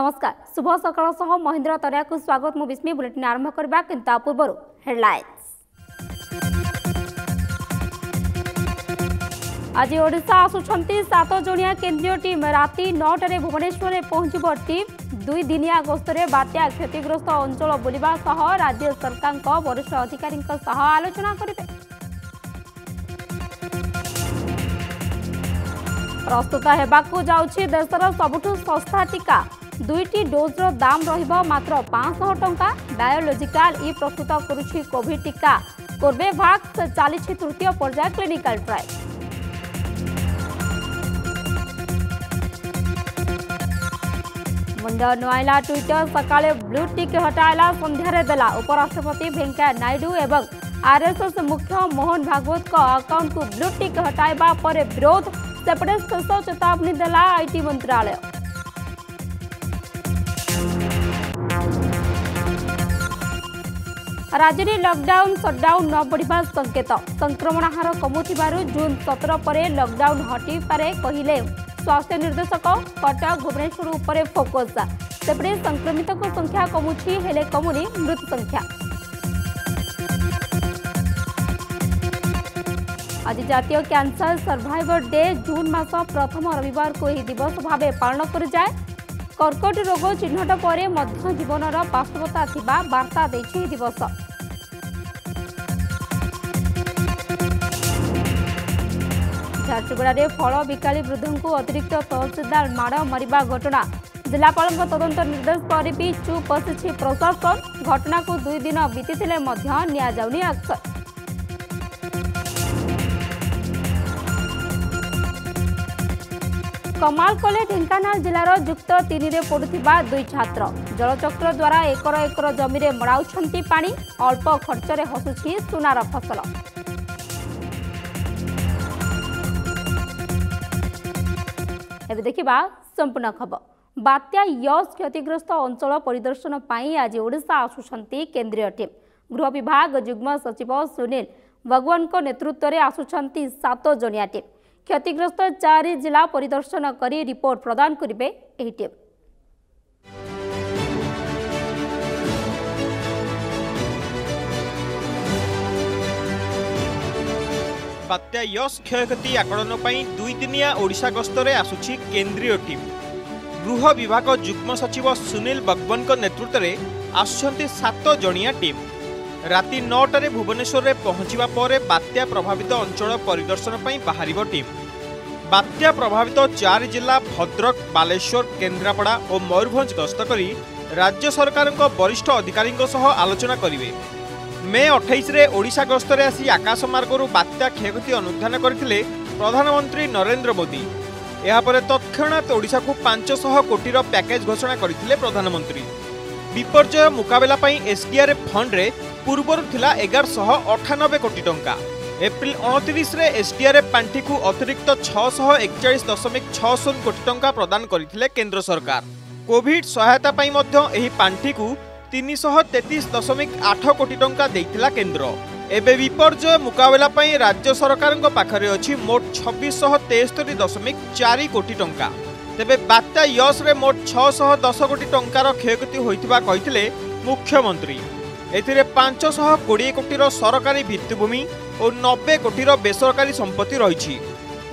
नमस्कार शुभ सकाल सह महेंद्र तरियाकू स्वागत मु विस्मी बुलेटिन आरंभ करबा किंतु पूर्व हेडलाइन्स आज ओडा आसुंट सात केन्द्रीय टीम राति नौटे भुवनेश्वर पहुँचब टीम दुई दिनिया गस्तर बात्या क्षतिग्रस्त अंचल बुलवा सह राज्य सरकार वरिष्ठ अधिकारी आलोचना करेंगे प्रस्तुत होशर देशर सबुठ सस्ता टीका दुईट डोज्र दाम रात्र टा बायोलोजिकाल इ प्रस्तुत करोड टीका कर्बेभाक्स चली तृतीय पर्याय क्लीनिकाल ट्राए मुंड नुआईला ट्विटर सका ब्लू टिक हटाला सन्धार देला उपराष्ट्रपति भेंकैया नायडू एवं आरएसएस मुख्य मोहन भागवत अकाउंट को ब्लू टिक हटाई पर विरोध सेपटे शेष चेतावनी देला आईटी मंत्रालय राज्य में लकडाउन सटडाउन न बढ़ा संकेत संक्रमण हार कमु जून सतर पर लकडाउन हटिपे कहले स्वास्थ्य निर्देशक कटक भुवनेश्वर उपर फोकस सेपटे संक्रमित संख्या कमु कमुनी मृत्यु संख्या आज जितियों क्यासर सर्भाइवर डे जून मस प्रथम रविवार को दिवस भाव पालन कराए कर्कट रोग चिह्न जीवन र पासुवता बर्ता दिवस झारसुगुडाले फल बिकी वृद्धको अतिरिक्त सहजदार माड मर घटना जिल्लापल तदन निर्देशी चुप आसिन्छ प्रशासन घटनाको दुई दिन वितिले आक्सन কমাল কলেজ ঢেঙ্কানাল জেলার যুক্ত তিনে পড়ুয়া দুই ছাত্র জলচক্র দ্বারা একর একর জমিরে মড়াউছেন পা অল্প খরচরে হসুছি সুনার ফসল এবে দেখিবা সম্পূর্ণ খবর বাত্যা ইয়স କ୍ଷତିଗ୍ରସ୍ତ ଅଞ୍ଚଳ ପରିଦର୍ଶନ ପାଇଁ ଆଜି ଓଡ଼ିଶା ଆସୁଛନ୍ତି କେନ୍ଦ୍ରୀୟ টিম ଗୃହ ବିଭାଗ ଯୁଗ୍ମ ସଚିବ ସୁନୀଲ ଭଗୱାନଙ୍କ ନେତୃତ୍ୱରେ ଆସୁଛନ୍ତି ସାତ জনিয়া টিম କ୍ଷତିଗ୍ରସ୍ତ ଚାରି ଜିଲ୍ଲା ପରିଦର୍ଶନ କରି ରିପୋର୍ଟ ପ୍ରଦାନ କରିବେ ଏହି ଟିମ୍ ବାତ୍ୟା ୟସ୍ କ୍ଷୟକ୍ଷତି ଆକଳନ ପାଇଁ ଦୁଇଦିନିଆ ଓଡ଼ିଶା ଗସ୍ତରେ ଆସୁଛି କେନ୍ଦ୍ରୀୟ ଟିମ୍ ଗୃହ ବିଭାଗ ଯୁଗ୍ମ ସଚିବ ସୁନୀଲ ବଗବନଙ୍କ ନେତୃତ୍ୱରେ ଆସୁଛନ୍ତି ସାତ ଜଣିଆ ଟିମ୍ ରାତି ନଅଟାରେ ଭୁବନେଶ୍ୱରରେ ପହଞ୍ଚିବା ପରେ ବାତ୍ୟା ପ୍ରଭାବିତ ଅଞ୍ଚଳ ପରିଦର୍ଶନ ପାଇଁ ବାହାରିବ ଟିମ୍ ବାତ୍ୟା ପ୍ରଭାବିତ ଚାରି ଜିଲ୍ଲା ଭଦ୍ରକ ବାଲେଶ୍ୱର କେନ୍ଦ୍ରାପଡ଼ା ଓ ମୟୂରଭଞ୍ଜ ଗସ୍ତ କରି ରାଜ୍ୟ ସରକାରଙ୍କ ବରିଷ୍ଠ ଅଧିକାରୀଙ୍କ ସହ ଆଲୋଚନା କରିବେ ମେ ଅଠେଇଶରେ ଓଡ଼ିଶା ଗସ୍ତରେ ଆସି ଆକାଶମାର୍ଗରୁ ବାତ୍ୟା କ୍ଷୟକ୍ଷତି ଅନୁଧ୍ୟାନ କରିଥିଲେ ପ୍ରଧାନମନ୍ତ୍ରୀ ନରେନ୍ଦ୍ର ମୋଦି ଏହାପରେ ତତ୍କ୍ଷଣାତ୍ ଓଡ଼ିଶାକୁ ପାଞ୍ଚଶହ କୋଟିର ପ୍ୟାକେଜ୍ ଘୋଷଣା କରିଥିଲେ ପ୍ରଧାନମନ୍ତ୍ରୀ ବିପର୍ଯ୍ୟୟ ମୁକାବିଲା ପାଇଁ ଏସ୍ଡିଆର୍ଏଫ୍ ଫଣ୍ଡରେ পূর্বর লা এগারশহ অঠানবে কোটি টঙ্কা এপ্রিল অণতিশে এসডিআরএফ পাণ্ঠিকু অতিরিক্ত ছশহ একচাশ দশমিক ছশূন্য কোটি টঙ্কা প্রদান করে কেন্দ্র সরকার কোভিড সহায়তা পাই এই পাণ্ঠিকু তিনশহ তেত্রিশ দশমিক আঠ কোটি টঙ্কা দিয়েছিলা কেন্দ্র এবে বিপর্যয় মোকাবিলা পাই রাজ্য সরকারଙ୍କ পাখে অছি মোট ছবিশহ তেস্তরি দশমিক চারি কোটি টঙ্কা তেবে বাত্যা য়শরে মোট ছশহ দশ কোটি টঙ্কার ক্ষয়ক্ষতি হয়েছে মুখ্যমন্ত্রী ଏଥିରେ ପାଞ୍ଚଶହ କୋଡ଼ିଏ କୋଟିର ସରକାରୀ ଭିତ୍ତିଭୂମି ଓ ନବେ କୋଟିର ବେସରକାରୀ ସମ୍ପତ୍ତି ରହିଛି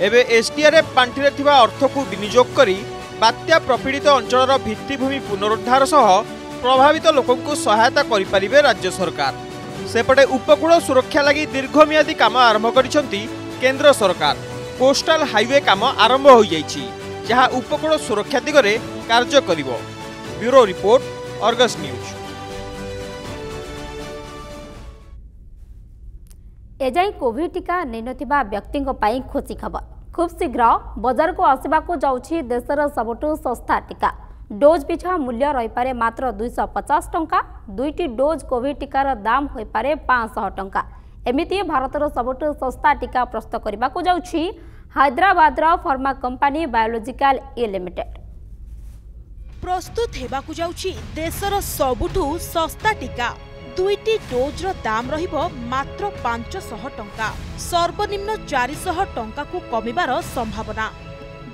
ଏବେ ଏସ୍ଡିଆର୍ଏଫ୍ ପାଣ୍ଠିରେ ଥିବା ଅର୍ଥକୁ ବିନିଯୋଗ କରି ବାତ୍ୟା ପ୍ରପୀଡ଼ିତ ଅଞ୍ଚଳର ଭିତ୍ତିଭୂମି ପୁନରୁଦ୍ଧାର ସହ ପ୍ରଭାବିତ ଲୋକଙ୍କୁ ସହାୟତା କରିପାରିବେ ରାଜ୍ୟ ସରକାର ସେପଟେ ଉପକୂଳ ସୁରକ୍ଷା ଲାଗି ଦୀର୍ଘମିଆଦୀ କାମ ଆରମ୍ଭ କରିଛନ୍ତି କେନ୍ଦ୍ର ସରକାର କୋଷ୍ଟାଲ ହାଇୱେ କାମ ଆରମ୍ଭ ହୋଇଯାଇଛି ଯାହା ଉପକୂଳ ସୁରକ୍ଷା ଦିଗରେ କାର୍ଯ୍ୟ କରିବ ବ୍ୟୁରୋ ରିପୋର୍ଟ ଅର୍ଗସ୍ ନ୍ୟୁଜ୍ ଏଯାଇ କୋଭିଡ୍ ଟିକା ନେଇନଥିବା ବ୍ୟକ୍ତିଙ୍କ ପାଇଁ ଖୁସି ଖବର ଖୁବ୍ ଶୀଘ୍ର ବଜାରକୁ ଆସିବାକୁ ଯାଉଛି ଦେଶର ସବୁଠୁ ଶସ୍ତା ଟିକା ଡୋଜ୍ ପିଛା ମୂଲ୍ୟ ରହିପାରେ ମାତ୍ର ଦୁଇଶହ ପଚାଶ ଟଙ୍କା ଦୁଇଟି ଡୋଜ୍ କୋଭିଡ୍ ଟିକାର ଦାମ୍ ହୋଇପାରେ ପାଞ୍ଚଶହ ଟଙ୍କା ଏମିତି ଭାରତର ସବୁଠୁ ଶସ୍ତା ଟିକା ପ୍ରସ୍ତୁତ କରିବାକୁ ଯାଉଛି ହାଇଦ୍ରାବାଦର pharma company Biological E Limited ପ୍ରସ୍ତୁତ ହେବାକୁ ଯାଉଛି ଦେଶର ସବୁଠୁ ଶସ୍ତା ଟିକା দুইটি ଡୋଜ୍ର ଦାମ୍ ରହିବ ମାତ୍ର ପାଞ୍ଚଶହ ଟଙ୍କା ସର୍ବନିମ୍ନ ଚାରିଶହ ଟଙ୍କାକୁ କମିବାର ସମ୍ଭାବନା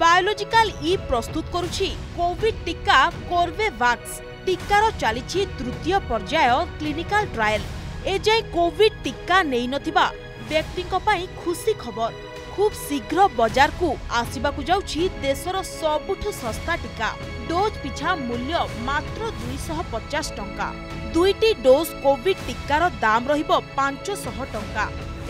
ବାୟୋଲୋଜିକାଲ ଇ ପ୍ରସ୍ତୁତ କରୁଛି କୋଭିଡ ଟିକା କୋର୍ବେଭ୍ୟାକ୍ସ ଟିକାର ଚାଲିଛି ତୃତୀୟ ପର୍ଯ୍ୟାୟ କ୍ଲିନିକାଲ ଟ୍ରାଏଲ୍ ଏଯାଏଁ କୋଭିଡ ଟିକା ନେଇନଥିବା ବ୍ୟକ୍ତିଙ୍କ ପାଇଁ ଖୁସି ଖବର ଖୁବ୍ ଶୀଘ୍ର ବଜାରକୁ ଆସିବାକୁ ଯାଉଛି ଦେଶର ସବୁଠୁ ଶସ୍ତା ଟିକା ଡୋଜ୍ ପିଛା ମୂଲ୍ୟ ମାତ୍ର ଦୁଇଶହ ପଚାଶ ଟଙ୍କା ଦୁଇଟି ଡୋଜ୍ କୋଭିଡ୍ ଟିକାର ଦାମ୍ ରହିବ ପାଞ୍ଚଶହ ଟଙ୍କା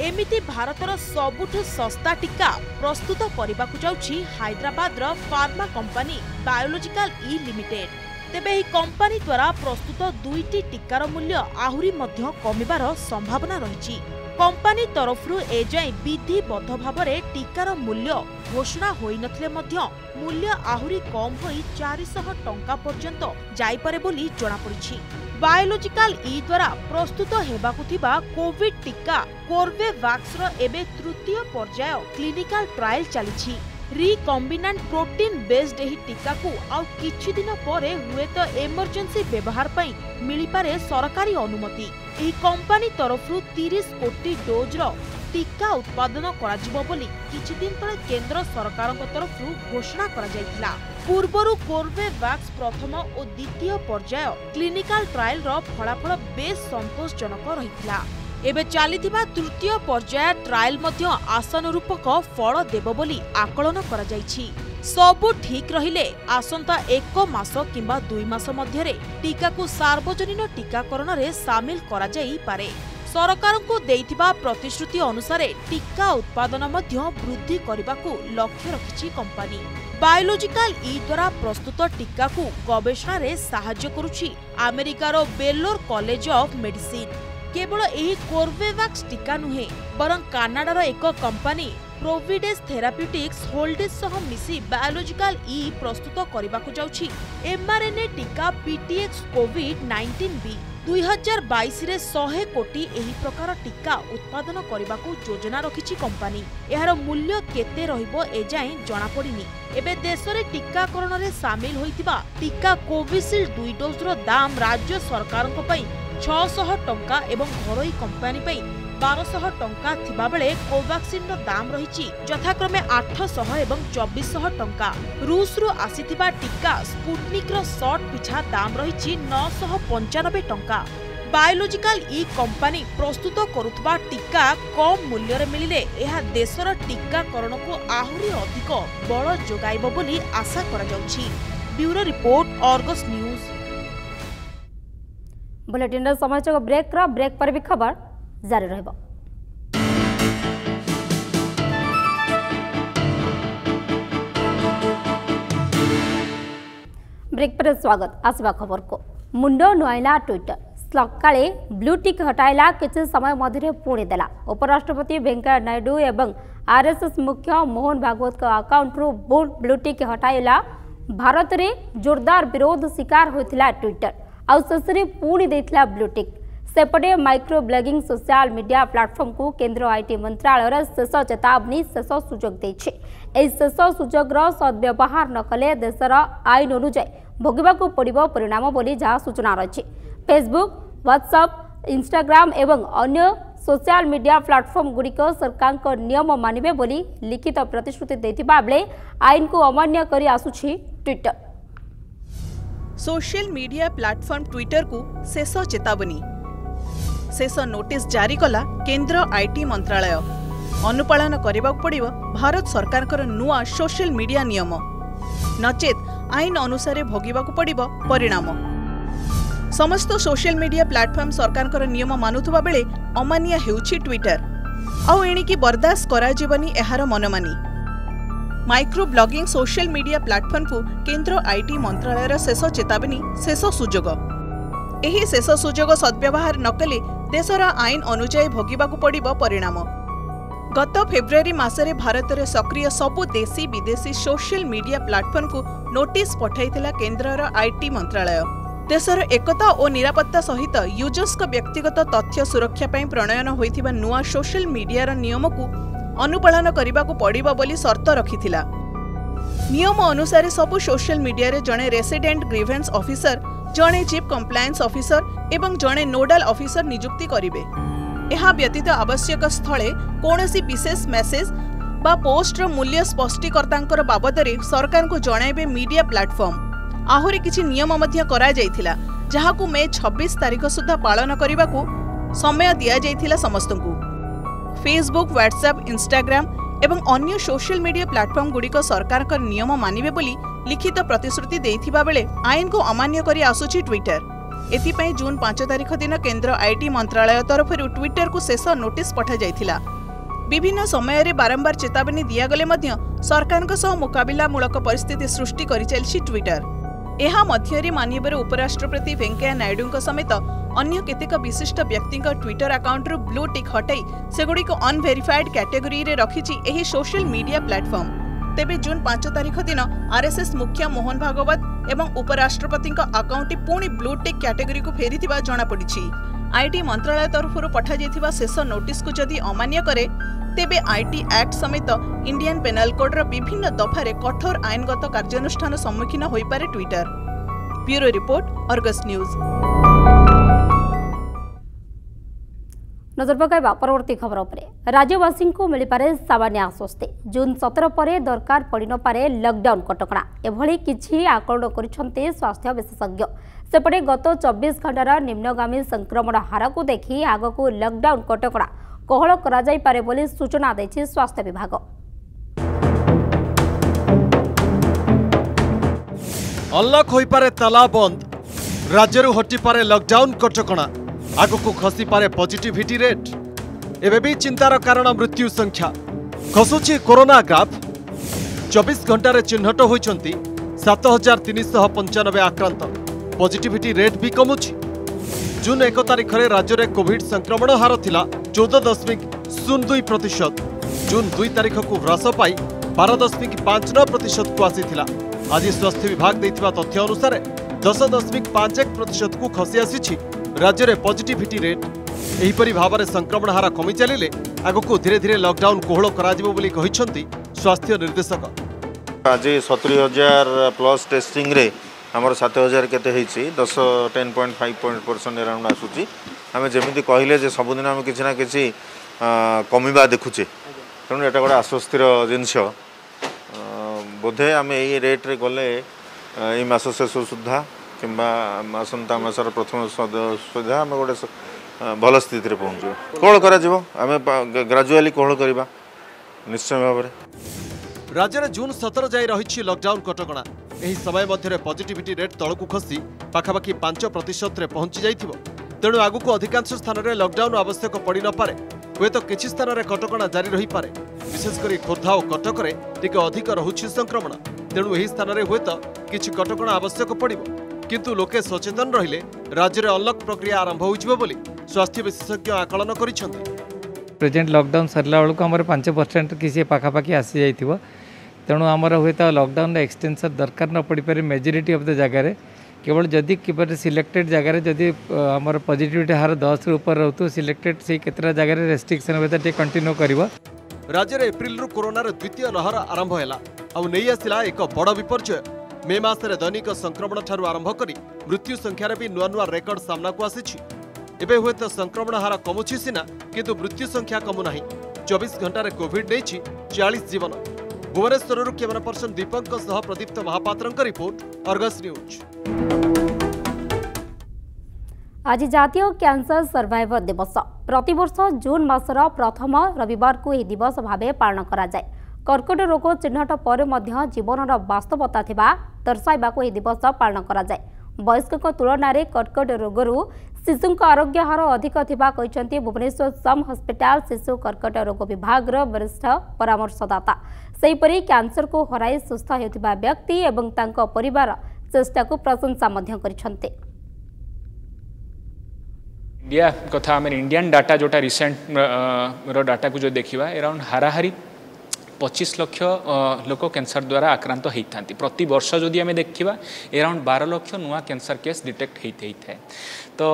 ଏମିତି ଭାରତର ସବୁଠୁ ଶସ୍ତା ଟିକା ପ୍ରସ୍ତୁତ କରିବାକୁ ଯାଉଛି ହାଇଦ୍ରାବାଦର pharma company Biological E Limited ତେବେ ଏହି କମ୍ପାନୀ ଦ୍ୱାରା ପ୍ରସ୍ତୁତ ଦୁଇଟି ଟିକାର ମୂଲ୍ୟ ଆହୁରି ମଧ୍ୟ କମିବାର ସମ୍ଭାବନା ରହିଛି কোম্পানি তরফর এযায় বিধিবদ্ধ ভাবে টিকার মূল্য ঘোষণা হয়ে মধ্যে মূল্য আহরি কম হয়ে চারিশহ টঙ্কা পর্যন্ত যাইপারে বলে জনাপড়ি বায়োলোজিকাল ই দ্বারা প্রস্তুত হেবাকু থিবা কোভিড টিকা কোর্বেভ্যাক্সর এবে তৃতীয় পর্যায় ক্লিনিকাল ট্রায়াল চালিছি ରିକମ୍ବିନାଣ୍ଟ ପ୍ରୋଟିନ୍ ବେସ୍ଡ ଏହି ଟିକାକୁ ଆଉ କିଛି ଦିନ ପରେ ହୁଏତ ଏମର୍ଜେନ୍ସି ବ୍ୟବହାର ପାଇଁ ମିଳିପାରେ ସରକାରୀ ଅନୁମତି ଏହି କମ୍ପାନୀ ତରଫରୁ ତିରିଶ କୋଟି ଡୋଜ୍ର ଟିକା ଉତ୍ପାଦନ କରାଯିବ ବୋଲି କିଛିଦିନ ତଳେ କେନ୍ଦ୍ର ସରକାରଙ୍କ ତରଫରୁ ଘୋଷଣା କରାଯାଇଥିଲା ପୂର୍ବରୁ କୋର୍ବେଭ୍ୟାକ୍ସ ପ୍ରଥମ ଓ ଦ୍ୱିତୀୟ ପର୍ଯ୍ୟାୟ କ୍ଲିନିକାଲ ଟ୍ରାଏଲର ଫଳାଫଳ ବେଶ୍ ସନ୍ତୋଷଜନକ ରହିଥିଲା ଏବେ ଚାଲିଥିବା ତୃତୀୟ ପର୍ଯ୍ୟାୟ ଟ୍ରାଏଲ୍ ମଧ୍ୟ ଆଶାନୁରୂପକ ଫଳ ଦେବ ବୋଲି ଆକଳନ କରାଯାଇଛି ସବୁ ଠିକ୍ ରହିଲେ ଆସନ୍ତା ଏକ ମାସ କିମ୍ବା ଦୁଇ ମାସ ମଧ୍ୟରେ ଟିକାକୁ ସାର୍ବଜନୀନ ଟିକାକରଣରେ ସାମିଲ କରାଯାଇପାରେ ସରକାରଙ୍କୁ ଦେଇଥିବା ପ୍ରତିଶ୍ରୁତି ଅନୁସାରେ ଟିକା ଉତ୍ପାଦନ ମଧ୍ୟ ବୃଦ୍ଧି କରିବାକୁ ଲକ୍ଷ୍ୟ ରଖିଛି କମ୍ପାନୀ ବାୟୋଲୋଜିକାଲ ଇ ଦ୍ୱାରା ପ୍ରସ୍ତୁତ ଟିକାକୁ ଗବେଷଣାରେ ସାହାଯ୍ୟ କରୁଛି ଆମେରିକାର ବେଲୋର କଲେଜ ଅଫ୍ ମେଡିସିନ୍ କେବଳ ଏହି କୋର୍ବେଭ୍ୟାକ୍ସ ଟିକା ନୁହେଁ ବରଂ କାନାଡାର ଏକ କମ୍ପାନୀ ପ୍ରୋଭିଡେସ୍ ଥେରାପ୍ୟୁଟିକ୍ସ ହୋଲ୍ଡିସ୍ ସହ ମିଶି ବାୟୋଲୋଜିକାଲ ଇ ପ୍ରସ୍ତୁତ କରିବାକୁ ଯାଉଛି ଏମ୍ଆର୍ଏନ୍ଏ ଟିକା ପିଟିଏକ୍ସ କୋଭିଡ୍ ନାଇଣ୍ଟିନ୍ ବି ଦୁଇହଜାର ବାଇଶରେ ଶହେ କୋଟି ଏହି ପ୍ରକାର ଟିକା ଉତ୍ପାଦନ କରିବାକୁ ଯୋଜନା ରଖିଛି କମ୍ପାନୀ ଏହାର ମୂଲ୍ୟ କେତେ ରହିବ ଏଯାଏଁ ଜଣାପଡ଼ିନି ଏବେ ଦେଶରେ ଟିକାକରଣରେ ସାମିଲ ହୋଇଥିବା ଟିକା କୋଭିସିଲ୍ଡ ଦୁଇ ଡୋଜ୍ର ଦାମ୍ ରାଜ୍ୟ ସରକାରଙ୍କ ପାଇଁ ଛଅଶହ ଟଙ୍କା ଏବଂ ଘରୋଇ କମ୍ପାନୀ ପାଇଁ ବାରଶହ ଟଙ୍କା ଥିବାବେଳେ କୋଭାକ୍ସିନ୍ର ଦାମ୍ ରହିଛି ଯଥାକ୍ରମେ ଆଠଶହ ଏବଂ ଚବିଶଶହ ଟଙ୍କା ରୁଷରୁ ଆସିଥିବା ଟିକା ସ୍ପୁଟନିକ୍ର ସର୍ଟ ପିଛା ଦାମ୍ ରହିଛି ନଅଶହ ପଞ୍ଚାନବେ ଟଙ୍କା ବାୟୋଲୋଜିକାଲ ଇ କମ୍ପାନୀ ପ୍ରସ୍ତୁତ କରୁଥିବା ଟିକା କମ୍ ମୂଲ୍ୟରେ ମିଳିଲେ ଏହା ଦେଶର ଟିକାକରଣକୁ ଆହୁରି ଅଧିକ ବଳ ଯୋଗାଇବ ବୋଲି ଆଶା କରାଯାଉଛି bureau report Argus news bulletin समय चक ब्रेक ब्रेक पर भी खबर जारी रहा ब्रेक पर स्वागत आसवा खबर को मुंड नुआईला ट्विटर सका ब्लूटिक हटाला किसी समय मधे पुणी देपराष्ट्रपति वेकैया नायडू एवं आरएसएस मुख्य मोहन भागवत आकाउंट रु ब्लूटिक हटाला भारत में जोरदार विरोध शिकार होता ट्विटर ଆଉ ଶେଷରେ ପୁଣି ଦେଇଥିଲା ବ୍ଲୁଟିକ୍ ସେପଟେ ମାଇକ୍ରୋ ବ୍ଲଗିଂ ସୋସିଆଲ ମିଡିଆ ପ୍ଲାଟଫର୍ମକୁ କେନ୍ଦ୍ର ଆଇଟି ମନ୍ତ୍ରାଳୟର ଶେଷ ଚେତାବନୀ ଶେଷ ସୁଯୋଗ ଦେଇଛି ଏହି ଶେଷ ସୁଯୋଗର ସଦ୍ବ୍ୟବହାର ନ କଲେ ଦେଶର ଆଇନ ଅନୁଯାୟୀ ଭୋଗିବାକୁ ପଡ଼ିବ ପରିଣାମ ବୋଲି ଯାହା ସୂଚନା ରହିଛି ଫେସବୁକ୍ ହ୍ୱାଟ୍ସଆପ୍ ଇନ୍ଷ୍ଟାଗ୍ରାମ ଏବଂ ଅନ୍ୟ ସୋସିଆଲ ମିଡିଆ ପ୍ଲାଟଫର୍ମଗୁଡ଼ିକ ସରକାରଙ୍କ ନିୟମ ମାନିବେ ବୋଲି ଲିଖିତ ପ୍ରତିଶ୍ରୁତି ଦେଇଥିବା ବେଳେ ଆଇନକୁ ଅମାନ୍ୟ କରି ଆସୁଛି ଟ୍ୱିଟର सोशल मीडिया सोसिया ट्विटर को शेष चेतावनी शेष नोटिस जारी कला केन्द्र आईटी आइटी मन्त्रालय अनुपाल पर्व भारत सरकार सरकारको नयाँ सोशल मीडिया नियम नचेत आइन अनुसार भगवाक पर्व परिणाम समस्त सोशल मीडिया मिडिया सरकार सरकारको नियम मान्थे अमा ट्विटर आउँ बरदास्तो नि मनमानी ମାଇକ୍ରୋ ବ୍ଲଗିଂ ସୋସିଆଲ ମିଡିଆ ପ୍ଲାଟଫର୍ମକୁ କେନ୍ଦ୍ର ଆଇଟି ମନ୍ତ୍ରଣାଳୟର ଶେଷ ଚେତାବନୀ ଶେଷ ସୁଯୋଗ ଏହି ଶେଷ ସୁଯୋଗ ସଦ୍ବ୍ୟବହାର ନ କଲେ ଦେଶର ଆଇନ ଅନୁଯାୟୀ ଭୋଗିବାକୁ ପଡ଼ିବ ପରିଣାମ ଗତ ଫେବୃଆରୀ ମାସରେ ଭାରତରେ ସକ୍ରିୟ ସବୁ ଦେଶୀ ବିଦେଶୀ ସୋସିଆଲ ମିଡିଆ ପ୍ଲାଟଫର୍ମକୁ ନୋଟିସ୍ ପଠାଇଥିଲା କେନ୍ଦ୍ରର ଆଇଟି ମନ୍ତ୍ରଣାଳୟ ଦେଶର ଏକତା ଓ ନିରାପତ୍ତା ସହିତ ୟୁଜର୍ସଙ୍କ ବ୍ୟକ୍ତିଗତ ତଥ୍ୟ ସୁରକ୍ଷା ପାଇଁ ପ୍ରଣୟନ ହୋଇଥିବା ନୂଆ ସୋସିଆଲ ମିଡିଆର ନିୟମକୁ ଅନୁପାଳନ କରିବାକୁ ପଡ଼ିବ ବୋଲି ସର୍ତ୍ତ ରଖିଥିଲା ନିୟମ ଅନୁସାରେ ସବୁ ସୋସିଆଲ ମିଡିଆରେ ଜଣେ ରେସିଡେଣ୍ଟ ଗ୍ରିଭେନ୍ସ ଅଫିସର ଜଣେ ଚିଫ୍ କମ୍ପ୍ଲାଏନ୍ସ ଅଫିସର ଏବଂ ଜଣେ ନୋଡାଲ ଅଫିସର ନିଯୁକ୍ତି କରିବେ ଏହା ବ୍ୟତୀତ ଆବଶ୍ୟକ ସ୍ଥଳେ କୌଣସି ବିଶେଷ ମେସେଜ୍ ବା ପୋଷ୍ଟର ମୂଲ୍ୟ ସ୍ପଷ୍ଟୀକର୍ତ୍ତାଙ୍କର ବାବଦରେ ସରକାରଙ୍କୁ ଜଣାଇବେ ମିଡିଆ ପ୍ଲାଟଫର୍ମ ଆହୁରି କିଛି ନିୟମ ମଧ୍ୟ କରାଯାଇଥିଲା ଯାହାକୁ ମେ ଛବିଶ ତାରିଖ ସୁଦ୍ଧା ପାଳନ କରିବାକୁ ସମୟ ଦିଆଯାଇଥିଲା ସମସ୍ତଙ୍କୁ ଫେସବୁକ୍ ହ୍ୱାଟ୍ସଆପ୍ ଇନ୍ଷ୍ଟାଗ୍ରାମ ଏବଂ ଅନ୍ୟ ସୋସିଆଲ ମିଡିଆ ପ୍ଲାଟଫର୍ମଗୁଡ଼ିକ ସରକାରଙ୍କ ନିୟମ ମାନିବେ ବୋଲି ଲିଖିତ ପ୍ରତିଶ୍ରୁତି ଦେଇଥିବା ବେଳେ ଆଇନକୁ ଅମାନ୍ୟ କରି ଆସୁଛି ଟ୍ୱିଟର ଏଥିପାଇଁ ଜୁନ୍ ପାଞ୍ଚ ତାରିଖ ଦିନ କେନ୍ଦ୍ର ଆଇଟି ମନ୍ତ୍ରଣାଳୟ ତରଫରୁ ଟ୍ୱିଟରକୁ ଶେଷ ନୋଟିସ୍ ପଠାଯାଇଥିଲା ବିଭିନ୍ନ ସମୟରେ ବାରମ୍ବାର ଚେତାବନୀ ଦିଆଗଲେ ମଧ୍ୟ ସରକାରଙ୍କ ସହ ମୁକାବିଲାମୂଳକ ପରିସ୍ଥିତି ସୃଷ୍ଟି କରିଚାଲିଛି ଟ୍ୱିଟର ଏହା ମଧ୍ୟରେ ମାନିବାର ଉପରାଷ୍ଟ୍ରପତି ଭେଙ୍କୟା ନାଇଡୁଙ୍କ ସମେତ ଅନ୍ୟ କେତେକ ବିଶିଷ୍ଟ ବ୍ୟକ୍ତିଙ୍କ ଟ୍ୱିଟର ଆକାଉଣ୍ଟରୁ ବ୍ଲୁ ଟିକ୍ ହଟାଇ ସେଗୁଡ଼ିକୁ ଅନଭେରିଫାଏଡ୍ କ୍ୟାଟେଗୋରୀରେ ରଖିଛି ଏହି ସୋସିଆଲ ମିଡିଆ ପ୍ଲାଟଫର୍ମ ତେବେ ଜୁନ୍ ପାଞ୍ଚ ତାରିଖ ଦିନ ଆର୍ଏସ୍ଏସ୍ ମୁଖ୍ୟ ମୋହନ ଭାଗବତ ଏବଂ ଉପରାଷ୍ଟ୍ରପତିଙ୍କ ଆକାଉଣ୍ଟଟି ପୁଣି ବ୍ଲୁ ଟିକ୍ କ୍ୟାଟେଗୋରୀକୁ ଫେରିଥିବା ଜଣାପଡ଼ିଛି ଆଇଟି ମନ୍ତ୍ରାଳୟ ତରଫରୁ ପଠାଯାଇଥିବା ଶେଷ ନୋଟିସ୍କୁ ଯଦି ଅମାନ୍ୟ କରେ ତେବେ ଆଇଟି ଆକ୍ଟ ସମେତ ଇଣ୍ଡିଆନ୍ ପେନାଲ୍ କୋଡ୍ର ବିଭିନ୍ନ ଦଫାରେ କଠୋର ଆଇନଗତ କାର୍ଯ୍ୟାନୁଷ୍ଠାନ ସମ୍ମୁଖୀନ ହୋଇପାରେ Twitter bureau report Argus news ନଜର ପକାଇବା ପରବର୍ତ୍ତୀ ଖବର ଉପରେ ରାଜ୍ୟବାସୀଙ୍କୁ ମିଳିପାରେ ସାମାନ୍ୟ ଆଶ୍ୱସ୍ତି ଜୁନ୍ ସତର ପରେ ଦରକାର ପଡ଼ିନପାରେ ଲକଡାଉନ୍ କଟକଣା ଏଭଳି କିଛି ଆକଳନ କରିଛନ୍ତି ସ୍ୱାସ୍ଥ୍ୟ ବିଶେଷଜ୍ଞ ସେପଟେ ଗତ ଚବିଶ ଘଣ୍ଟାର ନିମ୍ନଗାମୀ ସଂକ୍ରମଣ ହାରକୁ ଦେଖି ଆଗକୁ ଲକଡାଉନ୍ କଟକଣା କୋହଳ କରାଯାଇପାରେ ବୋଲି ସୂଚନା ଦେଇଛି ସ୍ୱାସ୍ଥ୍ୟ ବିଭାଗ ଅଲକ୍ ହୋଇପାରେ ତାଲା ବନ୍ଦ ରାଜ୍ୟରୁ ହଟିପାରେ ଲକଡାଉନ୍ କଟକଣା ଆଗକୁ ଖସିପାରେ ପଜିଟିଭିଟି ରେଟ୍ ଏବେ ବି ଚିନ୍ତାର କାରଣ ମୃତ୍ୟୁ ସଂଖ୍ୟା ଖସୁଛି କରୋନା ଗ୍ରାଫ ଚବିଶ ଘଣ୍ଟାରେ ଚିହ୍ନଟ ହୋଇଛନ୍ତି ସାତ ହଜାର ତିନିଶହ ପଞ୍ଚାନବେ ଆକ୍ରାନ୍ତ ପଜିଟିଭିଟି ରେଟ୍ ବି କମୁଛି ଜୁନ୍ ଏକ ତାରିଖରେ ରାଜ୍ୟରେ କୋଭିଡ୍ ସଂକ୍ରମଣ ହାର ଥିଲା ଚଉଦ ଦଶମିକ ଶୂନ ଦୁଇ ପ୍ରତିଶତ ଜୁନ୍ ଦୁଇ ତାରିଖକୁ ହ୍ରାସ ପାଇ ବାର ଦଶମିକ ପାଞ୍ଚ ନଅ ପ୍ରତିଶତକୁ ଆସିଥିଲା ଆଜି ସ୍ୱାସ୍ଥ୍ୟ ବିଭାଗ ଦେଇଥିବା ତଥ୍ୟ ଅନୁସାରେ ଦଶ ଦଶମିକ ପାଞ୍ଚ ଏକ ପ୍ରତିଶତକୁ ଖସି ଆସିଛି রাজ্যের পজিটিভিটি রেট এইপরি ভাবে সংক্রমণ হার কমি চালিলে আগুক ধীরে ধীরে লকডাউন কোহল করা স্বাস্থ্য নির্দেশক আজ সতুরি হাজার প্লস টেস্টিংরে আমার সাত হাজার কেতে হয়েছি দশ ten point five point percent around আসুচি আমি যেমি কহিলে যে সবুদিন আমি কিছু না কিছু কমিবা দেখুছে তেমন এটা গোটে আশ্বস্তির জিনিস বোধে আমি এই রেট্রে গলে এই মাস শেষ সুদ্ধা କିମ୍ବା ଆସନ୍ତା ମାସର ପ୍ରଥମ ସୁଦ୍ଧା ଆମେ ଗୋଟେ ଭଲ ସ୍ଥିତିରେ ପହଞ୍ଚିବା କୋହଳ କରାଯିବ ଆମେ ଗ୍ରାଜୁଆଲି କୋହଳ କରିବା ନିଶ୍ଚୟ ଭାବରେ ରାଜ୍ୟରେ ଜୁନ୍ ସତର ଯାଇ ରହିଛି ଲକ୍ଡାଉନ୍ କଟକଣା ଏହି ସମୟ ମଧ୍ୟରେ ପଜିଟିଭିଟି ରେଟ୍ ତଳକୁ ଖସି ପାଖାପାଖି ପାଞ୍ଚ ପ୍ରତିଶତରେ ପହଞ୍ଚି ଯାଇଥିବ ତେଣୁ ଆଗକୁ ଅଧିକାଂଶ ସ୍ଥାନରେ ଲକ୍ଡାଉନ୍ ଆବଶ୍ୟକ ପଡ଼ିନପାରେ ହୁଏତ କିଛି ସ୍ଥାନରେ କଟକଣା ଜାରି ରହିପାରେ ବିଶେଷ କରି ଖୋର୍ଦ୍ଧା ଓ କଟକରେ ଟିକେ ଅଧିକ ରହୁଛି ସଂକ୍ରମଣ ତେଣୁ ଏହି ସ୍ଥାନରେ ହୁଏତ କିଛି କଟକଣା ଆବଶ୍ୟକ ପଡ଼ିବ କିନ୍ତୁ ଲୋକେ ସଚେତନ ରହିଲେ ରାଜ୍ୟରେ ଅନ୍ଲକ୍ ପ୍ରକ୍ରିୟା ଆରମ୍ଭ ହୋଇଯିବ ବୋଲି ସ୍ୱାସ୍ଥ୍ୟ ବିଶେଷଜ୍ଞ ଆକଳନ କରିଛନ୍ତି ପ୍ରେଜେଣ୍ଟ ଲକଡାଉନ ସରିଲା ବେଳକୁ ଆମର ପାଞ୍ଚ ପରସେଣ୍ଟ କିଛି ପାଖାପାଖି ଆସିଯାଇଥିବ ତେଣୁ ଆମର ହୁଏତ ଲକଡାଉନର ଏକ୍ସଟେନ୍ସନ୍ ଦରକାର ନ ପଡ଼ିପାରେ ମେଜୋରିଟି ଅଫ୍ ଦ ଜାଗାରେ କେବଳ ଯଦି କିପରି ସିଲେକ୍ଟେଡ୍ ଜାଗାରେ ଯଦି ଆମର ପଜିଟିଭିଟି ହାର ଦଶରୁ ଉପରେ ରହୁଥିବ ସିଲେକ୍ଟେଡ୍ ସେଇ କେତେଟା ଜାଗାରେ ରେଷ୍ଟ୍ରିକ୍ସନ୍ ହୁଏତ ଟିକେ କଣ୍ଟିନ୍ୟୁ କରିବ ରାଜ୍ୟରେ ଏପ୍ରିଲରୁ କରୋନାର ଦ୍ୱିତୀୟ ଲହର ଆରମ୍ଭ ହେଲା ଆଉ ନେଇ ଆସିଲା ଏକ ବଡ଼ ବିପର୍ଯ୍ୟୟ ମେ ମାସରେ ଦୈନିକ ସଂକ୍ରମଣଠାରୁ ଆରମ୍ଭ କରି ମୃତ୍ୟୁ ସଂଖ୍ୟାରେ ବି ନୂଆ ନୂଆ ରେକର୍ଡ ସାମ୍ନାକୁ ଆସିଛି ଏବେ ହୁଏତ ସଂକ୍ରମଣ ହାର କମୁଛି ସିନା କିନ୍ତୁ ମୃତ୍ୟୁ ସଂଖ୍ୟା କମୁନାହିଁ ଚବିଶ ଘଣ୍ଟାରେ କୋଭିଡ୍ ନେଇଛି ଚାଳିଶ ଜୀବନ ଭୁବନେଶ୍ୱରରୁ କ୍ୟାମେରା ପର୍ସନ ଦୀପକଙ୍କ ସହ ପ୍ରଦୀପ୍ତ ମହାପାତ୍ରଙ୍କ ରିପୋର୍ଟ ଅର୍ଗସ୍ ନ୍ୟୁଜ୍ ଆଜି ଜାତୀୟ କ୍ୟାନ୍ସର ସର୍ଭାଇଭର ଦିବସ ପ୍ରତିବର୍ଷ ଜୁନ୍ ମାସର ପ୍ରଥମ ରବିବାରକୁ ଏହି ଦିବସ ଭାବେ ପାଳନ କରାଯାଏ କର୍କଟ ରୋଗ ଚିହ୍ନଟ ପରେ ମଧ୍ୟ ଜୀବନର ବାସ୍ତବତା ଥିବା ଦର୍ଶାଇବାକୁ ଏହି ଦିବସ ପାଳନ କରାଯାଏ ବୟସ୍କଙ୍କ ତୁଳନାରେ କର୍କଟ ରୋଗରୁ ଶିଶୁଙ୍କ ଆରୋଗ୍ୟ ହାର ଅଧିକ ଥିବା କହିଛନ୍ତି ଭୁବନେଶ୍ୱର ସମ୍ ହସ୍ପିଟାଲ ଶିଶୁ କର୍କଟ ରୋଗ ବିଭାଗର ବରିଷ୍ଠ ପରାମର୍ଶଦାତା ସେହିପରି କ୍ୟାନ୍ସରକୁ ହରାଇ ସୁସ୍ଥ ହେଉଥିବା ବ୍ୟକ୍ତି ଏବଂ ତାଙ୍କ ପରିବାର ଚେଷ୍ଟାକୁ ପ୍ରଶଂସା ମଧ୍ୟ କରିଛନ୍ତି ଇଣ୍ଡିଆ କଥା ଆମେ ଇଣ୍ଡିଆନ୍ ଡାଟା ଯେଉଁଟା ରିସେଣ୍ଟ ଡାଟାକୁ ଯଦି ଦେଖିବା ଏରାଉଣ୍ଡ ହାରାହାରି पचिश लक्ष लोक कैंसर द्वारा आक्रांत होता प्रत वर्ष जदि देखा एराउंड बार लक्ष नुआ कैंसर केस डिटेक्ट होता थाए तो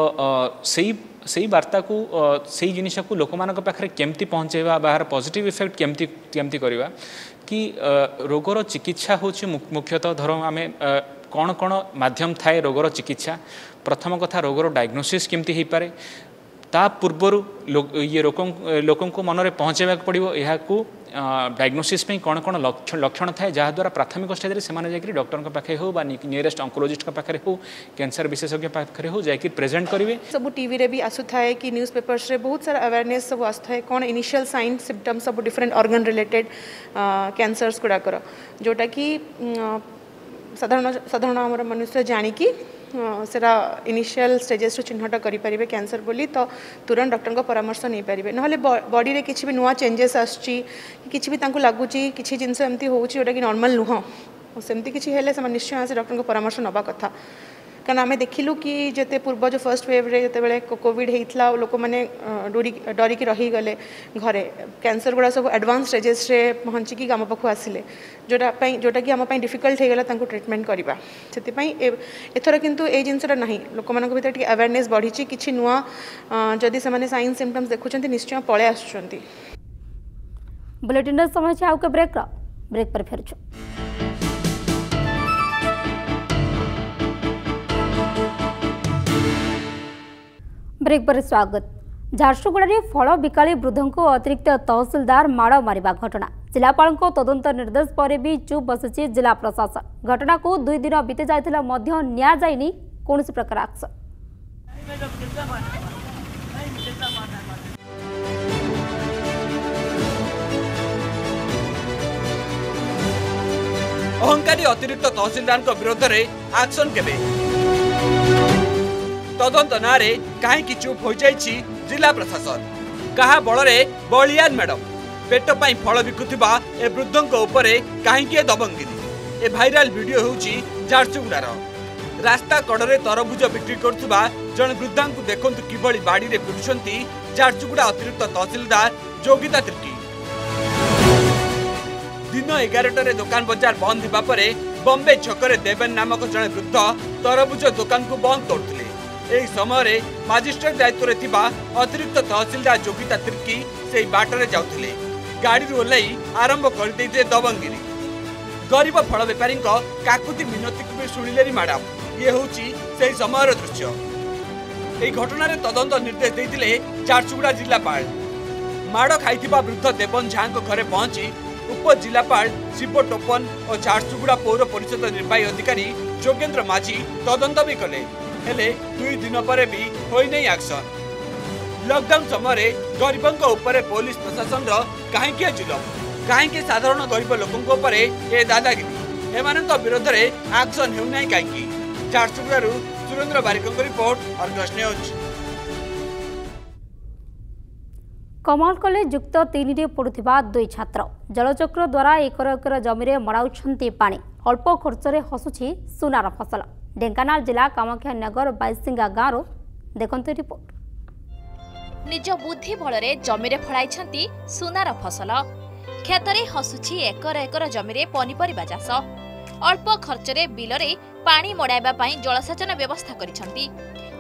से बार्ता को से जिनस को लोक मेरे केमती पहुँचे बाहर पजिट इफेक्ट के कि रोगर चिकित्सा हूँ मुख्यतः धर आम कौन कौन मध्यम थाए रोग चिकित्सा प्रथम कथा रोगर डायग्नोसीस्मती हो पाए तापूर्व ये लोक मन में पहुँचे पड़ो यह डायग्नोसीस्प कौन कौन लक्षण थाए जहाद्वारा प्राथमिक स्टेजर से डक्टर पाखे हो निरेस्ट अंकोलोजिस्ट पाखे हो कैंसर विशेषज्ञ पाखे हो जाकि प्रेजेंट करेंगे सब टीवी रे भी आसू था कि न्यूज पेपर्स बहुत सारा अवेयरनेस सब आए कौन इनिशियल सैन सिम्टम सब डिफरेन्ट अर्गन रिलेटेड कैंसर्स गुड़ाक जोटा कि साधारण साधारण मनुष्य जाणी सेरा इनिशियल स्टेजेस रु चिन्हट करेंगे कैंसर बोली तो तुरंत डक्टर परामर्श नहीं पारे ना बडी में किसी भी नुआ चेंजेस आसू लगुच किसी जिनस होगा कि नर्माल नुह सेमती किसी निश्चय से डक्टर परामर्श नवा कथा କାରଣ ଆମେ ଦେଖିଲୁ କି ଯେତେ ପୂର୍ବ ଯେଉଁ ଫର୍ଷ୍ଟ ୱେଭ୍ରେ ଯେତେବେଳେ କୋଭିଡ଼ ହେଇଥିଲା ଆଉ ଲୋକମାନେ ଡରିକି ରହିଗଲେ ଘରେ କ୍ୟାନ୍ସର ଗୁଡ଼ା ସବୁ ଆଡ଼ଭାନ୍ସ ଷ୍ଟେଜେସ୍ରେ ପହଞ୍ଚିକି ଆମ ପାଖକୁ ଆସିଲେ ଯେଉଁଟା ପାଇଁ ଯେଉଁଟାକି ଆମ ପାଇଁ ଡିଫିକଲ୍ଟ ହେଇଗଲା ତାଙ୍କୁ ଟ୍ରିଟମେଣ୍ଟ କରିବା ସେଥିପାଇଁ ଏଥର କିନ୍ତୁ ଏଇ ଜିନିଷଟା ନାହିଁ ଲୋକମାନଙ୍କ ଭିତରେ ଟିକେ ଆୱେର୍ନେସ୍ ବଢ଼ିଛି କିଛି ନୂଆ ଯଦି ସେମାନେ ସାଇନ୍ ସିମ୍ପଟମ୍ସ ଦେଖୁଛନ୍ତି ନିଶ୍ଚୟ ପଳାଇ ଆସୁଛନ୍ତି ବୁଲେଟିନ୍ର ସମୟ ଅଛି ଆଉ ଏକ ବ୍ରେକ୍ର ବ୍ରେକ୍ ପରେ ଫେରୁଛୁ ब्रेक पर स्वागत झारसुगुड़े फल बिका वृद्ध को अतिरिक्त तहसिलदार मड़ मार घटना जिलापा तदंत निर्देश पर भी चुप बस जिला प्रशासन घटना को दुई दिन बीती जाए कौन प्रकार आक्शन अहंकारी अतिरिक्त तहसिलदार विरोध में आक्शन তদন্ত নাঁরে কাহি চুপ হয়েছে জেলা প্রশাসন কাহা বড়রে বলিয়ান ম্যাডাম পেট পাই ফল বিকুতিবা এ বৃদ্ধঙ্ক উপরে কাহিকি দবঙ্গিনি এ ভাইরাল ভিডিও হচ্ছে ঝারসুগুড়ার রাস্তা কড়রে তরভুজ বিক্রি করুবা জন বৃদ্ধাঙ্কু দেখন্তু কিভাবে বাড়িরে পিটুছেন ঝারসুগুড়া অতিরিক্ত তহসিলদার যোগিতা তির্কি দিন এগারটার দোকান বজার বন্ধ হওয়া পরে বম্বে ছকরে দেবেন নামক জন বৃদ্ধ তরভুজ দোকানকু বন্ধ করুলে ଏହି ସମୟରେ ମାଜିଷ୍ଟ୍ରେଟ ଦାୟିତ୍ୱରେ ଥିବା ଅତିରିକ୍ତ ତହସିଲଦାର ଯୋଗିତା ତିର୍କି ସେହି ବାଟରେ ଯାଉଥିଲେ ଗାଡ଼ିରୁ ଓହ୍ଲାଇ ଆରମ୍ଭ କରିଦେଇଥିଲେ ଦବଙ୍ଗିରି ଗରିବ ଫଳ ବେପାରୀଙ୍କ କାକୁତି ମିନତିକୁ ବି ଶୁଣିଲେନି ମ୍ୟାଡାମ ଇଏ ହେଉଛି ସେହି ସମୟର ଦୃଶ୍ୟ ଏହି ଘଟଣାରେ ତଦନ୍ତ ନିର୍ଦ୍ଦେଶ ଦେଇଥିଲେ ଝାରସୁଗୁଡ଼ା ଜିଲ୍ଲାପାଳ ମାଡ଼ ଖାଇଥିବା ବୃଦ୍ଧ ଦେବନ ଝାଙ୍କ ଘରେ ପହଞ୍ଚି ଉପଜିଲ୍ଲାପାଳ ଶିବ ଟୋପନ ଓ ଝାରସୁଗୁଡ଼ା ପୌର ପରିଷଦ ନିର୍ବାହୀ ଅଧିକାରୀ ଯୋଗେନ୍ଦ୍ର ମାଝୀ ତଦନ୍ତ ବି କଲେ हेले दुई दिन परे भी होई नहीं एक्शन लकडाउन समय रे गरीबों को पुलिस प्रशासन रो काहे किया जुलम काहे के साधारण गरीब लोगों को परे दादागिरी ए विरोध रे एक्शन हेउ नहीं काई की चारसुगुरा रु Surendra Barik report Argus news Kamal college ଯୁକ୍ତ ତିନିରେ ପଢ଼ୁଥିବା ଦୁଇ ଛାତ୍ର ଜଳଚକ୍ର ଦ୍ୱାରା ଏକର ଏକର ଜମିରେ ମଡ଼ାଉଛନ୍ତି ପାଣି ଅଳ୍ପ ଖର୍ଚ୍ଚରେ ହସୁଛି ସୁନାର ଫସଲ ଢେଙ୍କାନାଳ ଜିଲ୍ଲା କାମାକ୍ଷାନଗର ବାଇସିଙ୍ଗା ଗାଁରୁ ଦେଖନ୍ତୁ ରିପୋର୍ଟ ନିଜ ବୁଦ୍ଧି ବଳରେ ଜମିରେ ଫଳାଇଛନ୍ତି ସୁନାର ଫସଲ କ୍ଷେତରେ ହସୁଛି ଏକର ଏକର ଜମିରେ ପନିପରିବା ଚାଷ ଅଳ୍ପ ଖର୍ଚ୍ଚରେ ବିଲରେ ପାଣି ମଡ଼ାଇବା ପାଇଁ ଜଳସେଚନ ବ୍ୟବସ୍ଥା କରିଛନ୍ତି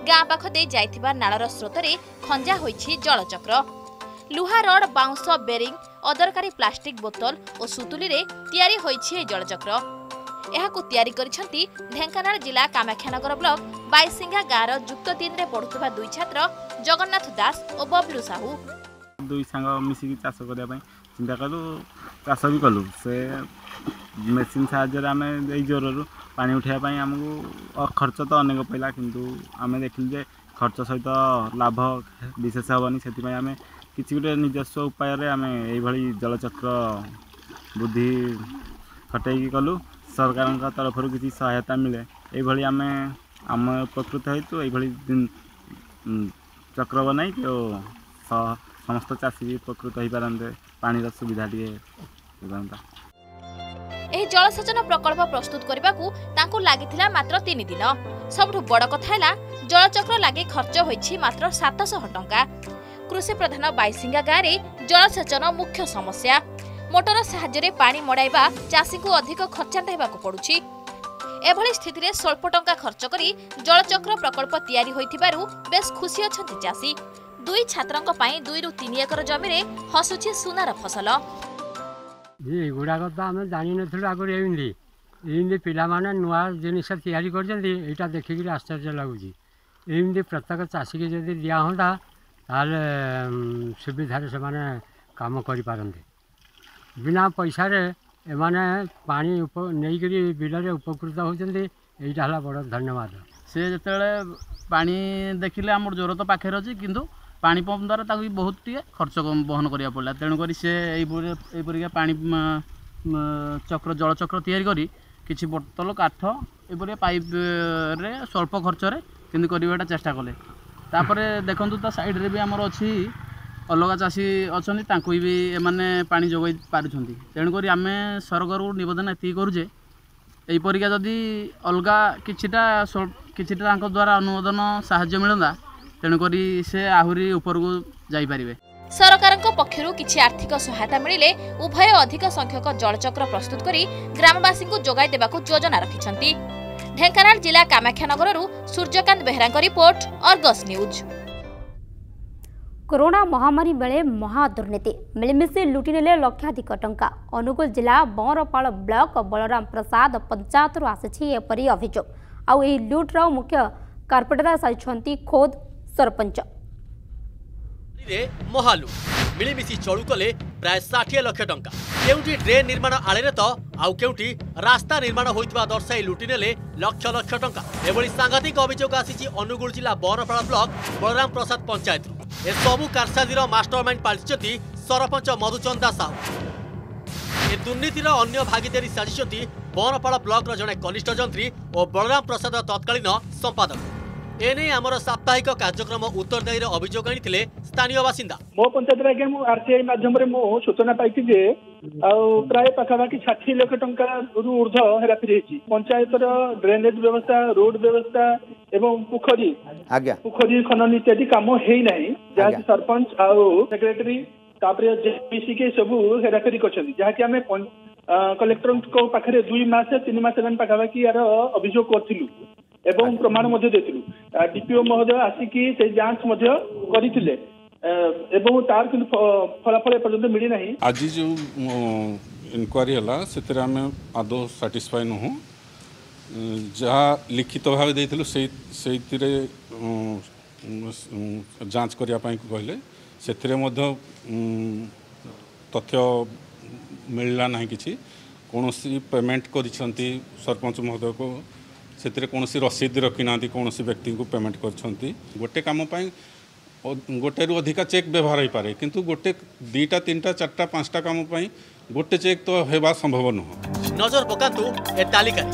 ଗାଁ ପାଖ ଦେଇ ଯାଇଥିବା ନାଳର ସ୍ରୋତରେ ଖଞ୍ଜା ହୋଇଛି ଜଳଚକ୍ର লুহা রড বাউঁশ বেরিং অদরকারী প্লাস্টিক বোতল ও সুতুলিরে তৈরি হয়েছে এই জলচক্র ଏହାକୁ ତିଆରି କରିଛନ୍ତି ଢେଙ୍କାନାଳ ଜିଲ୍ଲା କାମାକ୍ଷାନଗର ବ୍ଲକ ବାଇସିଙ୍ଗା ଗାଁର ଯୁକ୍ତ ତିନିରେ ପଢ଼ୁଥିବା ଦୁଇ ଛାତ୍ର ଜଗନ୍ନାଥ ଦାସ ଓ ବବ୍ଲୁ ସାହୁ ଦୁଇ ସାଙ୍ଗ ମିଶିକି ଚାଷ କରିବା ପାଇଁ ଚିନ୍ତା କଲୁ ଚାଷ ବି କଲୁ ସେ ମେସିନ୍ ସାହାଯ୍ୟରେ ଆମେ ଏଇ ଜ୍ୱରରୁ ପାଣି ଉଠାଇବା ପାଇଁ ଆମକୁ ଖର୍ଚ୍ଚ ତ ଅନେକ ପଡ଼ିଲା କିନ୍ତୁ ଆମେ ଦେଖିଲୁ ଯେ ଖର୍ଚ୍ଚ ସହିତ ଲାଭ ବିଶେଷ ହେବନି ସେଥିପାଇଁ ଆମେ କିଛି ଗୋଟେ ନିଜସ୍ୱ ଉପାୟରେ ଆମେ ଏଇଭଳି ଜଳଚକ୍ର ବୁଦ୍ଧି ଖଟେଇକି କଲୁ ସରକାରଙ୍କ ତରଫରୁ କିଛି ସହାୟତା ମିଳେ ଏଇଭଳି ଆମେ ଆମ ଉପକୃତ ହେଇଛୁ ଏଇଭଳି ଚକ୍ର ବନାଇ ଓ ସମସ୍ତ ଚାଷୀ ବି ଉପକୃତ ହୋଇପାରନ୍ତେ ପାଣିର ସୁବିଧା ଟିକେ ହେଇପାରନ୍ତା ଏହି ଜଳସେଚନ ପ୍ରକଳ୍ପ ପ୍ରସ୍ତୁତ କରିବାକୁ ତାଙ୍କୁ ଲାଗିଥିଲା ମାତ୍ର ତିନି ଦିନ ସବୁଠୁ ବଡ଼ କଥା ହେଲା ଜଳଚକ୍ର ଲାଗି ଖର୍ଚ୍ଚ ହୋଇଛି ମାତ୍ର ସାତଶହ ଟଙ୍କା କୃଷି ପ୍ରଧାନ ବାଇସିଙ୍ଗା ଗାଁରେ ଜଳସେଚନ ମୁଖ୍ୟ ସମସ୍ୟା ମୋଟର ସାହାଯ୍ୟରେ ପାଣି ମଡ଼ାଇବା ଚାଷୀଙ୍କୁ ଅଧିକ ଖର୍ଚ୍ଚାନ୍ତ ହେବାକୁ ପଡ଼ୁଛି ଏଭଳି ସ୍ଥିତିରେ ସ୍ୱଳ୍ପ ଟଙ୍କା ଖର୍ଚ୍ଚ କରି ଜଳଚକ୍ର ପ୍ରକଳ୍ପ ତିଆରି ହୋଇଥିବାରୁ ବେଶ୍ ଖୁସି ଅଛନ୍ତି ଚାଷୀ ଦୁଇ ଛାତ୍ରଙ୍କ ପାଇଁ ଦୁଇରୁ ତିନି ଏକର ଜମିରେ ହସୁଛି ସୁନାର ଫସଲ ଏଗୁଡ଼ାକ ତ ଆମେ ଜାଣିନଥିଲୁ ଆଗରୁ ଏମିତି ଏମିତି ପିଲାମାନେ ନୂଆ ଜିନିଷ ତିଆରି କରିଛନ୍ତି ଏଇଟା ଦେଖିକିରି ଆଶ୍ଚର୍ଯ୍ୟ ଲାଗୁଛି ଏମିତି ପ୍ରତ୍ୟେକ ଚାଷୀକି ଯଦି ଦିଆ ହୁଅନ୍ତା ତାହେଲେ ସୁବିଧାରେ ସେମାନେ କାମ କରିପାରନ୍ତି ବିନା ପଇସାରେ ଏମାନେ ପାଣି ନେଇକରି ବିଲରେ ଉପକୃତ ହେଉଛନ୍ତି ଏଇଟା ହେଲା ବଡ଼ ଧନ୍ୟବାଦ ସେ ଯେତେବେଳେ ପାଣି ଦେଖିଲେ ଆମର ଜ୍ୱର ତ ପାଖରେ ଅଛି କିନ୍ତୁ ପାଣି ପମ୍ପ ଦ୍ୱାରା ତାକୁ ବି ବହୁତ ଟିକେ ଖର୍ଚ୍ଚ ବହନ କରିବାକୁ ପଡ଼ିଲା ତେଣୁକରି ସେ ଏହିପରି ଏହିପରିକା ପାଣି ଚକ୍ର ଜଳଚକ୍ର ତିଆରି କରି କିଛି ବୋତଲ କାଠ ଏପରି ପାଇପ୍ରେ ସ୍ୱଳ୍ପ ଖର୍ଚ୍ଚରେ କେମିତି କରିବାଟା ଚେଷ୍ଟା କଲେ ତାପରେ ଦେଖନ୍ତୁ ତା ସାଇଡ଼୍ରେ ବି ଆମର ଅଛି ଅଲଗା ଚାଷୀ ଅଛନ୍ତି ତାଙ୍କୁ ବି ଏମାନେ ପାଣି ଯୋଗାଇ ପାରୁଛନ୍ତି ତେଣୁକରି ଆମେ ସରକାରଙ୍କୁ ନିବେଦନ ଏତିକି କରୁଛେ ଏହିପରିକା ଯଦି ଅଲଗା କିଛିଟା କିଛିଟା ତାଙ୍କ ଦ୍ୱାରା ଅନୁମୋଦନ ସାହାଯ୍ୟ ମିଳନ୍ତା ତେଣୁକରି ସେ ଆହୁରି ଉପରକୁ ଯାଇପାରିବେ ସରକାରଙ୍କ ପକ୍ଷରୁ କିଛି ଆର୍ଥିକ ସହାୟତା ମିଳିଲେ ଉଭୟ ଅଧିକ ସଂଖ୍ୟକ ଜଳଚକ୍ର ପ୍ରସ୍ତୁତ କରି ଗ୍ରାମବାସୀଙ୍କୁ ଯୋଗାଇ ଦେବାକୁ ଯୋଜନା ରଖିଛନ୍ତି ଢେଙ୍କାନାଳ ଜିଲ୍ଲା କାମାକ୍ଷାନଗରରୁ ସୂର୍ଯ୍ୟକାନ୍ତ ବେହେରାଙ୍କ ରିପୋର୍ଟ ଅର୍ଗସ୍ ନ୍ୟୁଜ୍ କରୋନା ମହାମାରୀ ବେଳେ ମହା ଦୁର୍ନୀତି ମିଳିମିଶି ଲୁଟି ନେଲେ ଲକ୍ଷାଧିକ ଟଙ୍କା ଅନୁଗୁଳ ଜିଲ୍ଲା ବଅଁରପାଳ ବ୍ଲକ ବଳରାମ ପ୍ରସାଦ ପଞ୍ଚାୟତରୁ ଆସିଛି ଏପରି ଅଭିଯୋଗ ଆଉ ଏହି ଲୁଟ୍ର ମୁଖ୍ୟ କର୍ପୋରେଟର ସାରିଛନ୍ତି ଖୋଦ୍ ସରପଞ୍ଚ ମହାଲୁ ମିଳିମିଶି ଚଳୁ କଲେ ପ୍ରାୟ ଷାଠିଏ ଲକ୍ଷ ଟଙ୍କା କେଉଁଠି ଡ୍ରେନ୍ ନିର୍ମାଣ ଆଳରେ ତ ଆଉ କେଉଁଠି ରାସ୍ତା ନିର୍ମାଣ ହୋଇଥିବା ଦର୍ଶାଇ ଲୁଟି ନେଲେ ଲକ୍ଷ ଲକ୍ଷ ଟଙ୍କା ଏଭଳି ସାଂଘାତିକ ଅଭିଯୋଗ ଆସିଛି ଅନୁଗୁଳ ଜିଲ୍ଲା ବରପାଳ ବ୍ଲକ ବଳରାମ ପ୍ରସାଦ ପଞ୍ଚାୟତରୁ ଏସବୁ କାରସାଜିର ମାଷ୍ଟରମାଇଣ୍ଡ ପାଳିଛନ୍ତି ସରପଞ୍ଚ ମଧୁଚନ୍ଦା ସାହୁ ଏ ଦୁର୍ନୀତିର ଅନ୍ୟ ଭାଗିଦାରୀ ସାଜିଛନ୍ତି ବରପାଳ ବ୍ଲକର ଜଣେ କନିଷ୍ଠ ଯନ୍ତ୍ରୀ ଓ ବଳରାମ ପ୍ରସାଦ ତତ୍କାଳୀନ ସମ୍ପାଦକ এনে আমার সাপ্তাহিক কার্যক্রম উত্তরদায়ীর অভিযোগ আনিলে স্থানীয় বাসিন্দা মো পঞ্চায়েতের আজ্ঞা মু আরটিআই মাধ্যমে মু সূচনা পাইছি যে ଆଉ ପ୍ରାୟ ପାଖାପାଖି ଷାଠିଏ ଲକ୍ଷ ଟଙ୍କାରୁ ଉର୍ଦ୍ଧ ହେରାଫେରି ହେଇଛି ପଞ୍ଚାୟତର ଡ୍ରେନେଜ ବ୍ୟବସ୍ଥା ରୋଡ ବ୍ୟବସ୍ଥା ଏବଂ ପୋଖରୀ ଆଜ୍ଞା ପୋଖରୀ ଖନନ ଇତ୍ୟାଦି କାମ ହେଇନାହିଁ ଯାହାକି ସରପଞ୍ଚ ଆଉ ସେକ୍ରେଟାରୀ ତାପରେ ମିଶିକି ସବୁ ହେରାଫେରି କରିଛନ୍ତି ଯାହାକି ଆମେ କଲେକ୍ଟରଙ୍କ ପାଖରେ ଦୁଇ ମାସ ତିନି ମାସ ହେଲାଣି ପାଖାପାଖି ଏହାର ଅଭିଯୋଗ କରିଥିଲୁ ଏବଂ ପ୍ରମାଣ ମଧ୍ୟ ଦେଇଥିଲୁ ଡିପିଓ ମହୋଦୟ ଆସିକି ସେଇ ଯାଞ୍ଚ ମଧ୍ୟ କରିଥିଲେ ଏବଂ ତାର କିନ୍ତୁ ଫଳାଫଳ ଏପର୍ଯ୍ୟନ୍ତ ମିଳିନାହିଁ ଆଜି ଯେଉଁ ଇନକ୍ୱାରି ହେଲା ସେଥିରେ ଆମେ ଆଦୌ ସାଟିସ୍ଫାଏ ନୁହଁ ଯାହା ଲିଖିତ ଭାବେ ଦେଇଥିଲୁ ସେଇ ସେଇଥିରେ ଯାଞ୍ଚ କରିବା ପାଇଁ କହିଲେ ସେଥିରେ ମଧ୍ୟ ତଥ୍ୟ ମିଳିଲା ନାହିଁ କିଛି କୌଣସି ପେମେଣ୍ଟ କରିଛନ୍ତି ସରପଞ୍ଚ ମହୋଦୟକୁ ସେଥିରେ କୌଣସି ରସିଦ ରଖିନାହାନ୍ତି କୌଣସି ବ୍ୟକ୍ତିଙ୍କୁ ପେମେଣ୍ଟ କରିଛନ୍ତି ଗୋଟେ କାମ ପାଇଁ ଗୋଟେରୁ ଅଧିକା ଚେକ୍ ବ୍ୟବହାର ହୋଇପାରେ କିନ୍ତୁ ଗୋଟେ ଦୁଇଟା ତିନିଟା ଚାରିଟା ପାଞ୍ଚଟା କାମ ପାଇଁ ଗୋଟେ ଚେକ୍ ତ ହେବା ସମ୍ଭବ ନୁହଁ ନଜର ପକାନ୍ତୁ ଏ ତାଲିକାରେ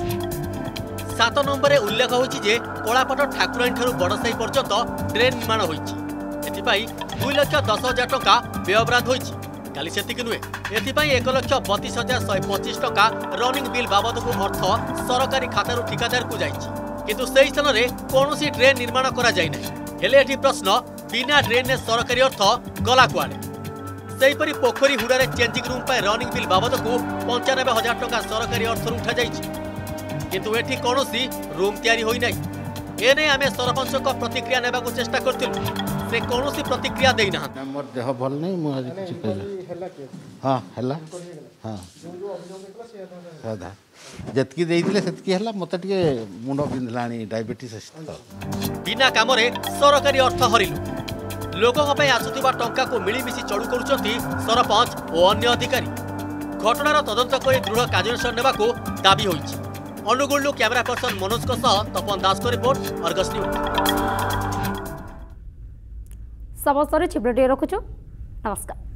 ସାତ ନମ୍ବରରେ ଉଲ୍ଲେଖ ହୋଇଛି ଯେ କଳାପଟ ଠାକୁରାଣୀଠାରୁ ବଡ଼ସାହି ପର୍ଯ୍ୟନ୍ତ ଡ୍ରେନ୍ ନିର୍ମାଣ ହୋଇଛି ଏଥିପାଇଁ ଦୁଇ ଲକ୍ଷ ଦଶ ହଜାର ଟଙ୍କା ବ୍ୟୟବରାଦ ହୋଇଛି ଖାଲି ସେତିକି ନୁହେଁ ଏଥିପାଇଁ ଏକ ଲକ୍ଷ ବତିଶ ହଜାର ଶହେ ପଚିଶ ଟଙ୍କା ରନିଂ ବିଲ୍ ବାବଦକୁ ଅର୍ଥ ସରକାରୀ ଖାତାରୁ ଠିକାଦାରକୁ ଯାଇଛି କିନ୍ତୁ ସେହି ସ୍ଥାନରେ କୌଣସି ଡ୍ରେନ୍ ନିର୍ମାଣ କରାଯାଇ ନାହିଁ ହେଲେ ଏଠି ପ୍ରଶ୍ନ ବିନା ଡ୍ରେନ୍ରେ ସରକାରୀ ଅର୍ଥ ଗଲା କୁଆଡ଼େ ସେହିପରି ପୋଖରୀ ହୁଡ଼ାରେ ଚେଞ୍ଜିଂ ରୁମ୍ ପାଇଁ ରନିଂ ବିଲ୍ ବାବଦକୁ ପଞ୍ଚାନବେ ହଜାର ଟଙ୍କା ସରକାରୀ ଅର୍ଥରୁ ଉଠାଯାଇଛି କିନ୍ତୁ ଏଠି କୌଣସି ରୁମ୍ ତିଆରି ହୋଇନାହିଁ এনে আমি ସରପଞ୍ଚଙ୍କ ପ୍ରତିକ୍ରିୟା ନେବାକୁ ଚେଷ୍ଟା କରିଥିଲୁ ସେ କୌଣସି ପ୍ରତିକ୍ରିୟା ଦେଇନାହାନ୍ତି ମୋର ଦେହ ଭଲ ନାହିଁ ମୁଁ ଆଜି କିଛି ହଁ ହେଲା ହଁ ସାଧା ଯେତିକି ଦେଇଥିଲେ ସେତିକି ହେଲା ମୋତେ ଟିକେ ମୁଣ୍ଡ ବିନ୍ଧିଲାଣି ଡାଇବେଟିସ୍ ତ ବିନା କାମରେ ସରକାରୀ ଅର୍ଥ ହରିଲୁ ଲୋକଙ୍କ ପାଇଁ ଆସୁଥିବା ଟଙ୍କାକୁ ମିଳିମିଶି ଚଳୁ କରୁଛନ୍ତି ସରପଞ୍ଚ ଓ ଅନ୍ୟ ଅଧିକାରୀ ଘଟଣାର ତଦନ୍ତ କରି ଦୃଢ଼ କାର୍ଯ୍ୟାନୁଷ୍ଠାନ ନେବାକୁ ଦାବି ହୋଇଛି अनुगुणु क्यामेरा पर्सन मनोजको सह तपन दासको रिपोर्ट अर्गस न्युज समस्तरी छिब्रेटी रखुछु नमस्कार